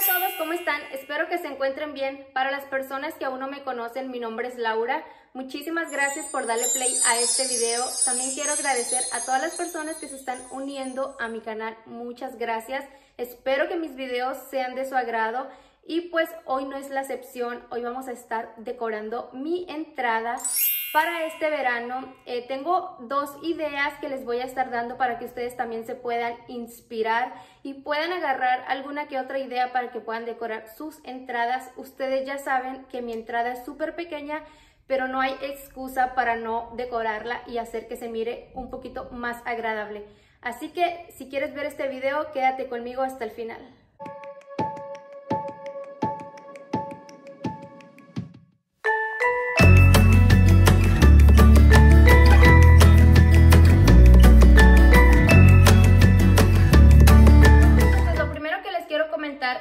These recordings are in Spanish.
a todos, ¿cómo están? Espero que se encuentren bien. Para las personas que aún no me conocen, mi nombre es Laura. Muchísimas gracias por darle play a este video. También quiero agradecer a todas las personas que se están uniendo a mi canal. Muchas gracias. Espero que mis videos sean de su agrado. Y pues hoy no es la excepción. Hoy vamos a estar decorando mi entrada para este verano. Eh, tengo dos ideas que les voy a estar dando para que ustedes también se puedan inspirar y puedan agarrar alguna que otra idea para que puedan decorar sus entradas. Ustedes ya saben que mi entrada es súper pequeña, pero no hay excusa para no decorarla y hacer que se mire un poquito más agradable. Así que si quieres ver este video, quédate conmigo hasta el final.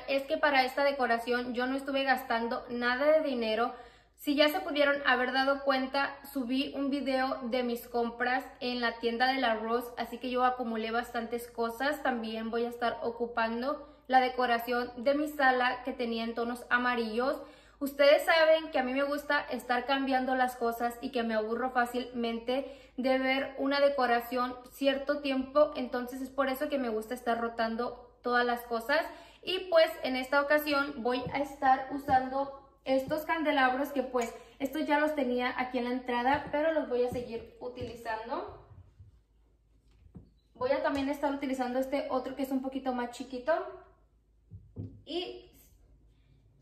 Es que para esta decoración yo no estuve gastando nada de dinero. Si ya se pudieron haber dado cuenta, subí un video de mis compras en la tienda de la Rose, así que yo acumulé bastantes cosas. También voy a estar ocupando la decoración de mi sala que tenía en tonos amarillos. Ustedes saben que a mí me gusta estar cambiando las cosas y que me aburro fácilmente de ver una decoración cierto tiempo, entonces es por eso que me gusta estar rotando todas las cosas. Y pues en esta ocasión voy a estar usando estos candelabros que pues estos ya los tenía aquí en la entrada, pero los voy a seguir utilizando. Voy a también estar utilizando este otro que es un poquito más chiquito. Y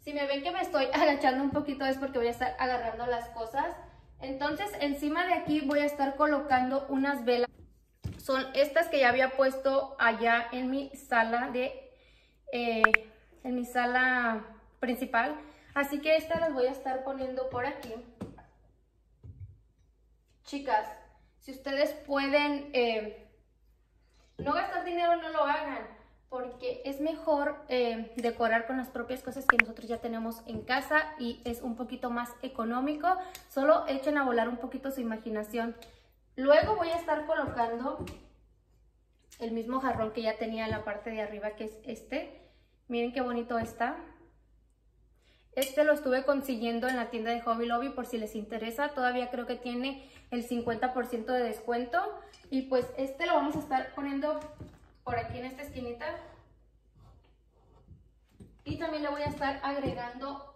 si me ven que me estoy agachando un poquito es porque voy a estar agarrando las cosas. Entonces encima de aquí voy a estar colocando unas velas. Son estas que ya había puesto allá en mi sala de eh, en mi sala principal. Así que estas las voy a estar poniendo por aquí. Chicas, si ustedes pueden eh, no gastar dinero, no lo hagan. Porque es mejor eh, decorar con las propias cosas que nosotros ya tenemos en casa y es un poquito más económico. Solo echen a volar un poquito su imaginación. Luego voy a estar colocando el mismo jarrón que ya tenía en la parte de arriba, que es este. Miren qué bonito está. Este lo estuve consiguiendo en la tienda de Hobby Lobby por si les interesa. Todavía creo que tiene el 50% de descuento. Y pues este lo vamos a estar poniendo por aquí en esta esquinita. Y también le voy a estar agregando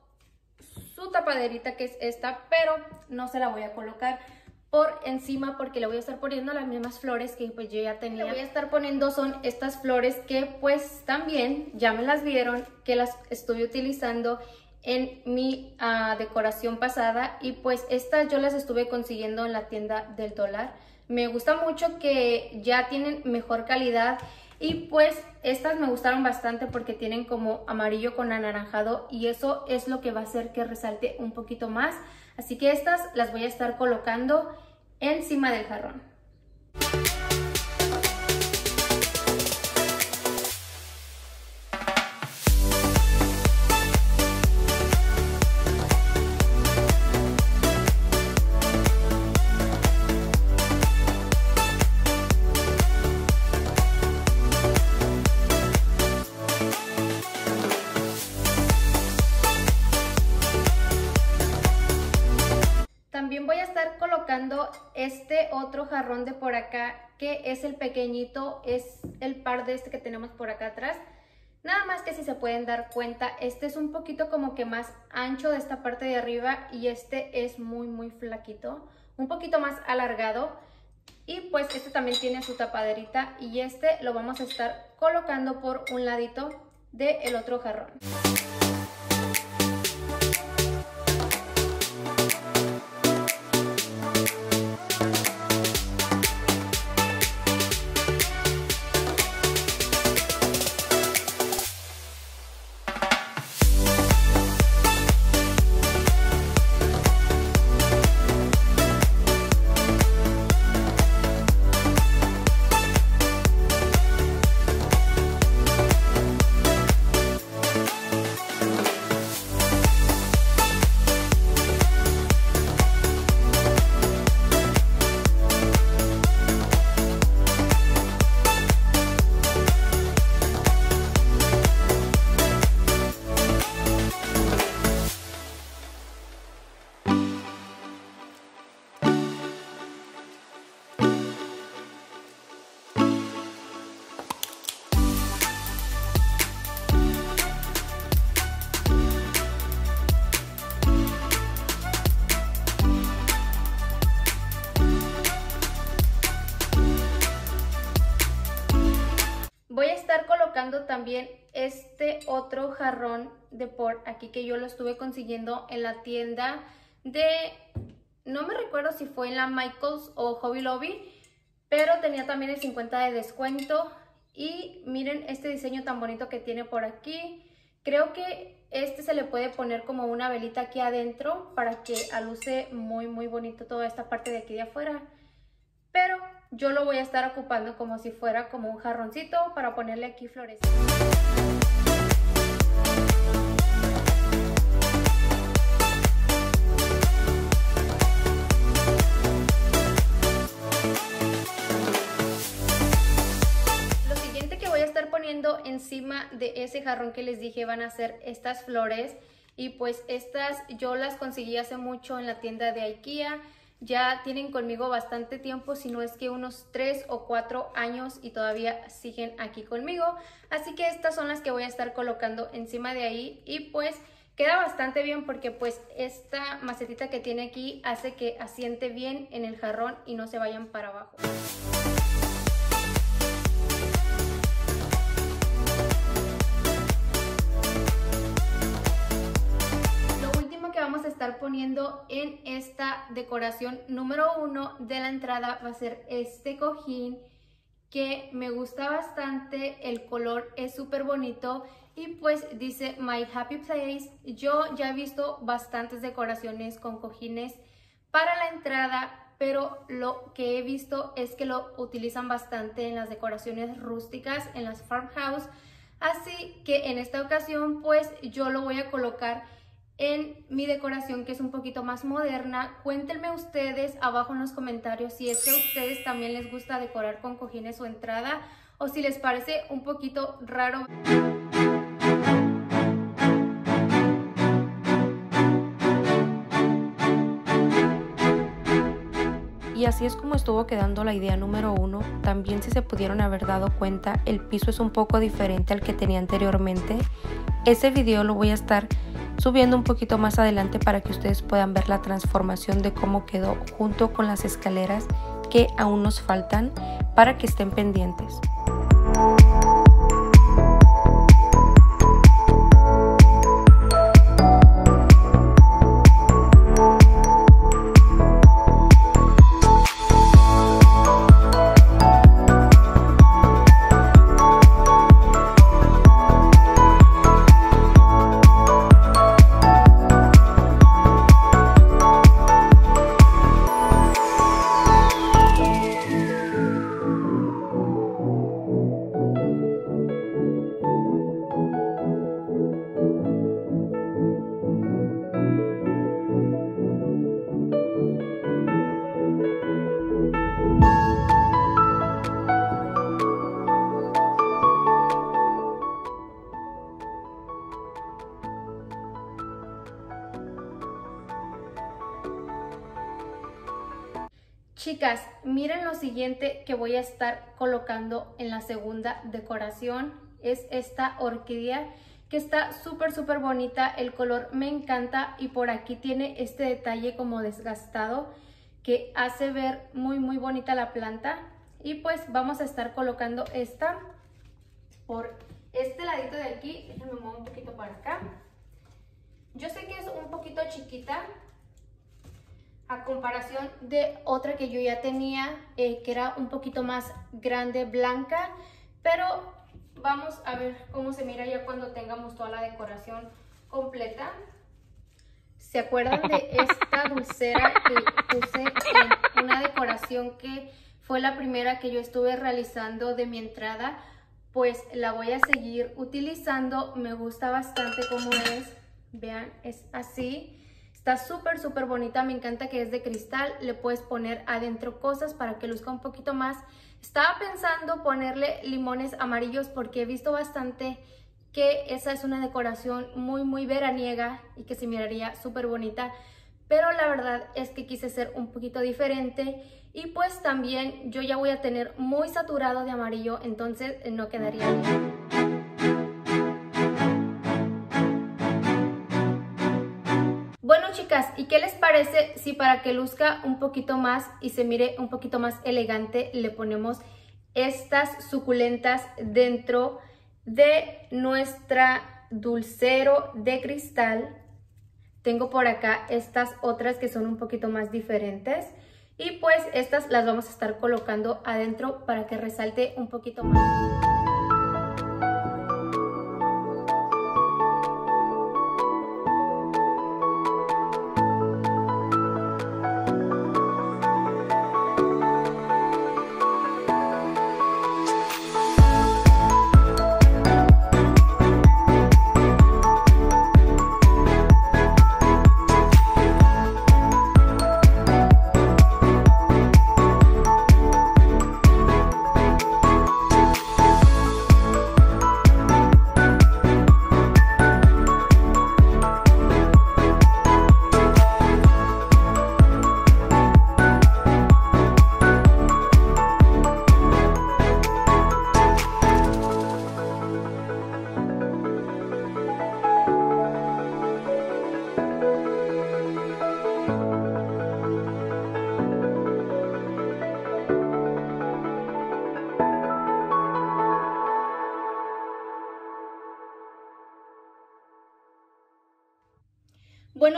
su tapaderita que es esta, pero no se la voy a colocar por encima porque le voy a estar poniendo las mismas flores que pues yo ya tenía. Le voy a estar poniendo son estas flores que pues también ya me las vieron que las estuve utilizando en mi ah, decoración pasada y pues estas yo las estuve consiguiendo en la tienda del dólar. Me gusta mucho que ya tienen mejor calidad y pues estas me gustaron bastante porque tienen como amarillo con anaranjado y eso es lo que va a hacer que resalte un poquito más. Así que estas las voy a estar colocando encima del jarrón. Otro jarrón de por acá, que es el pequeñito, es el par de este que tenemos por acá atrás. Nada más que si se pueden dar cuenta, este es un poquito como que más ancho de esta parte de arriba y este es muy muy flaquito, un poquito más alargado. Y pues este también tiene su tapaderita y este lo vamos a estar colocando por un ladito del otro jarrón. Este otro jarrón de por aquí que yo lo estuve consiguiendo en la tienda de, no me recuerdo si fue en la Michaels o Hobby Lobby, pero tenía también el 50 de descuento. Y miren este diseño tan bonito que tiene por aquí. Creo que este se le puede poner como una velita aquí adentro para que aluce muy muy bonito toda esta parte de aquí de afuera. Pero yo lo voy a estar ocupando como si fuera como un jarroncito para ponerle aquí flores. Lo siguiente que voy a estar poniendo encima de ese jarrón que les dije van a ser estas flores y pues estas yo las conseguí hace mucho en la tienda de Ikea ya tienen conmigo bastante tiempo, si no es que unos 3 o 4 años y todavía siguen aquí conmigo. Así que estas son las que voy a estar colocando encima de ahí y pues queda bastante bien porque pues esta macetita que tiene aquí hace que asiente bien en el jarrón y no se vayan para abajo. Estar poniendo en esta decoración número uno de la entrada va a ser este cojín que me gusta bastante, el color es súper bonito y pues dice My Happy Place. Yo ya he visto bastantes decoraciones con cojines para la entrada, pero lo que he visto es que lo utilizan bastante en las decoraciones rústicas, en las farmhouse. Así que en esta ocasión pues yo lo voy a colocar en mi decoración que es un poquito más moderna. Cuéntenme ustedes abajo en los comentarios si es que a ustedes también les gusta decorar con cojines o entrada o si les parece un poquito raro. Y así es como estuvo quedando la idea número uno. También si se pudieron haber dado cuenta, el piso es un poco diferente al que tenía anteriormente. Ese video lo voy a estar subiendo un poquito más adelante para que ustedes puedan ver la transformación de cómo quedó junto con las escaleras que aún nos faltan para que estén pendientes. Chicas, miren lo siguiente que voy a estar colocando en la segunda decoración. Es esta orquídea que está súper súper bonita. El color me encanta y por aquí tiene este detalle como desgastado que hace ver muy muy bonita la planta. Y pues vamos a estar colocando esta por este ladito de aquí. Déjenme mover un poquito para acá. Yo sé que es un poquito chiquita, a comparación de otra que yo ya tenía, eh, que era un poquito más grande, blanca, pero vamos a ver cómo se mira ya cuando tengamos toda la decoración completa. ¿Se acuerdan de esta dulcera que puse en una decoración que fue la primera que yo estuve realizando de mi entrada? Pues la voy a seguir utilizando, me gusta bastante cómo es, vean, es así. Está súper, súper bonita, me encanta que es de cristal, le puedes poner adentro cosas para que luzca un poquito más. Estaba pensando ponerle limones amarillos porque he visto bastante que esa es una decoración muy, muy veraniega y que se miraría súper bonita. Pero la verdad es que quise ser un poquito diferente y pues también yo ya voy a tener muy saturado de amarillo, entonces no quedaría bien. ¿Y qué les parece si para que luzca un poquito más y se mire un poquito más elegante le ponemos estas suculentas dentro de nuestra dulcero de cristal. Tengo por acá estas otras que son un poquito más diferentes. Y pues estas las vamos a estar colocando adentro para que resalte un poquito más.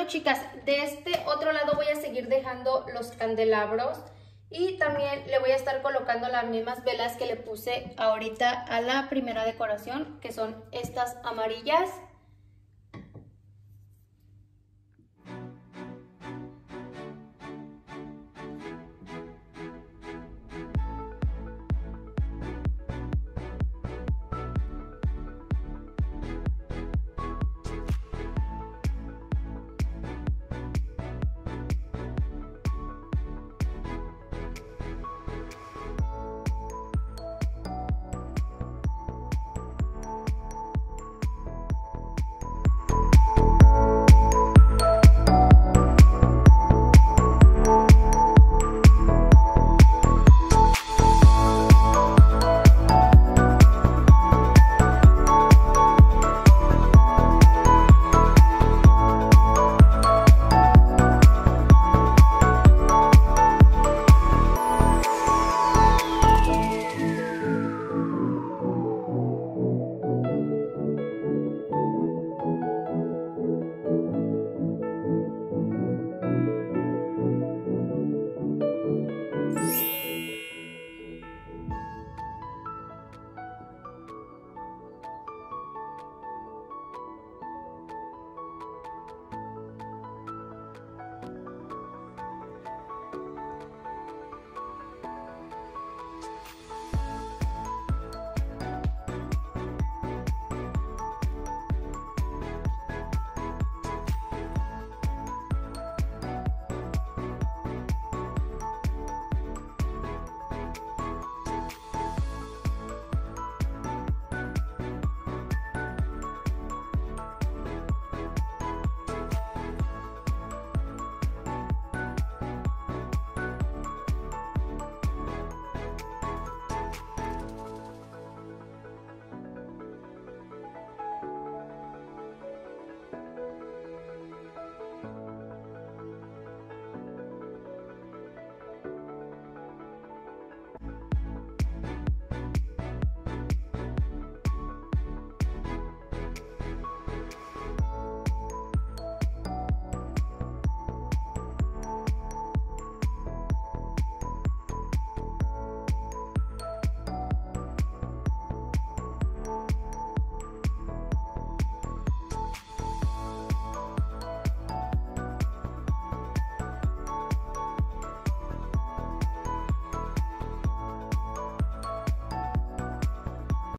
Chicas, de este otro lado voy a seguir dejando los candelabros y también le voy a estar colocando las mismas velas que le puse ahorita a la primera decoración, que son estas amarillas